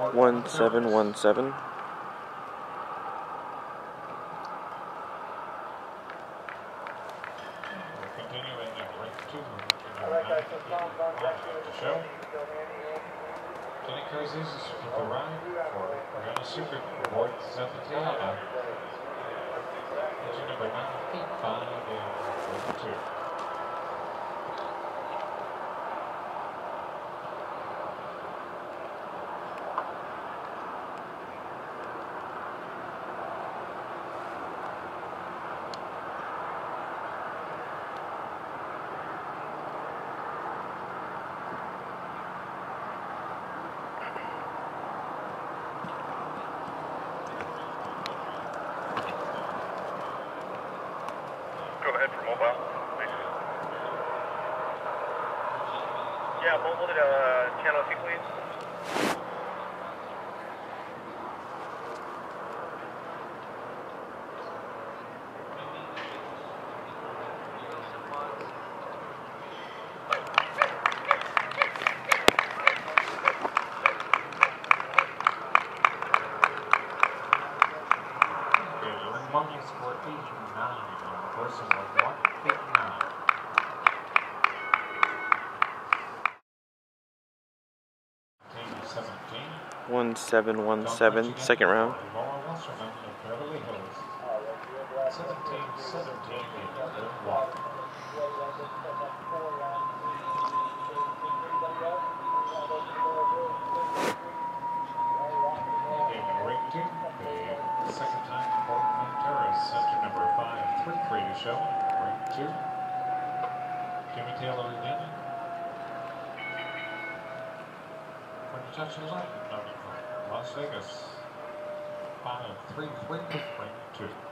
one seven one seven. Show. Kenny Crazies is for the ride for Gunner Secret Award Zephyr Engine number 985 and Go ahead for mobile, please. Yeah, mobile to uh, channel two, please. Monkey scored eighty-nine on the person of one eight-nine. Team seventeen. 1717, second round. Laura Wasserman of Seventeen seventeen show. Ring two. Jimmy Taylor again. When you touch the light, Las Vegas. Three, three, ring two.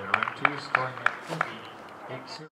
One, two, scoring at 40. Exit.